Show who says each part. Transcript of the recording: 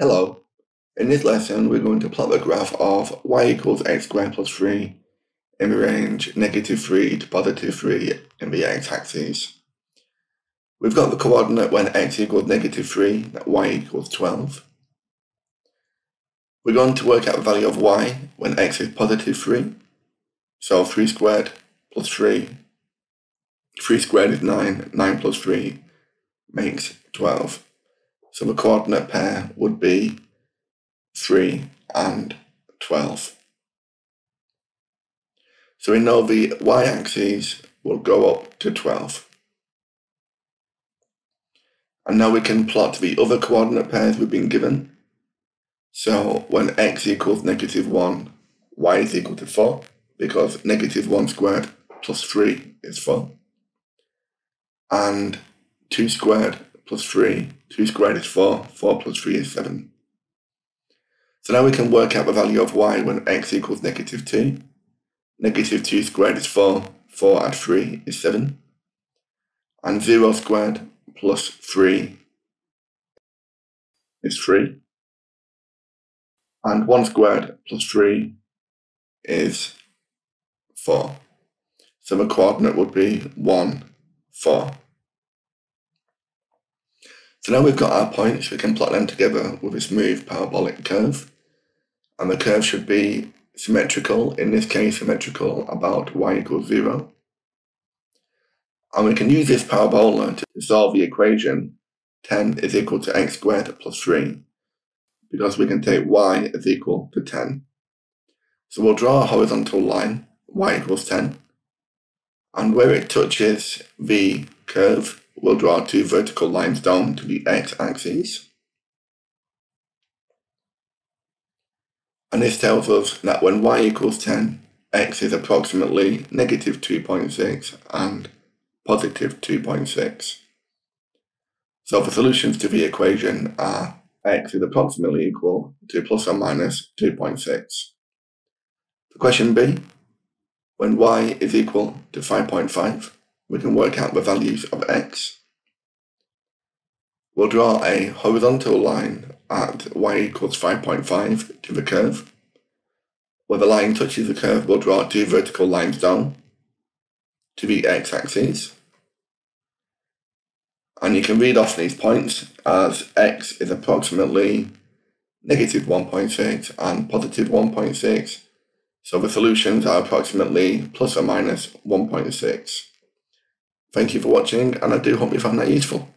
Speaker 1: Hello. In this lesson, we're going to plot the graph of y equals x squared plus 3 in the range negative 3 to positive 3 in the x-axis. We've got the coordinate when x equals negative 3, that y equals 12. We're going to work out the value of y when x is positive 3. So 3 squared plus 3. 3 squared is 9. 9 plus 3 makes 12. So the coordinate pair would be 3 and 12. So we know the y-axis will go up to 12. And now we can plot the other coordinate pairs we've been given. So when x equals negative 1, y is equal to 4, because negative 1 squared plus 3 is 4. And 2 squared plus 3. 2 squared is 4. 4 plus 3 is 7. So now we can work out the value of y when x equals negative 2. Negative 2 squared is 4. 4 add 3 is 7. And 0 squared plus 3 is 3. And 1 squared plus 3 is 4. So the coordinate would be 1, 4. So now we've got our points, we can plot them together with a smooth parabolic curve. And the curve should be symmetrical, in this case symmetrical about y equals 0. And we can use this parabola to solve the equation 10 is equal to x squared plus 3, because we can take y is equal to 10. So we'll draw a horizontal line, y equals 10, and where it touches the curve, we'll draw two vertical lines down to the x-axis. And this tells us that when y equals 10, x is approximately negative 2.6 and positive 2.6. So the solutions to the equation are x is approximately equal to plus or minus 2.6. For question B, when y is equal to 5.5, we can work out the values of x. We'll draw a horizontal line at y equals 5.5 to the curve. Where the line touches the curve, we'll draw two vertical lines down to the x-axis. And you can read off these points as x is approximately negative 1.6 and positive 1.6. So the solutions are approximately plus or minus 1.6. Thank you for watching, and I do hope you found that useful.